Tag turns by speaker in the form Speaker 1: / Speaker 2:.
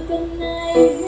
Speaker 1: the night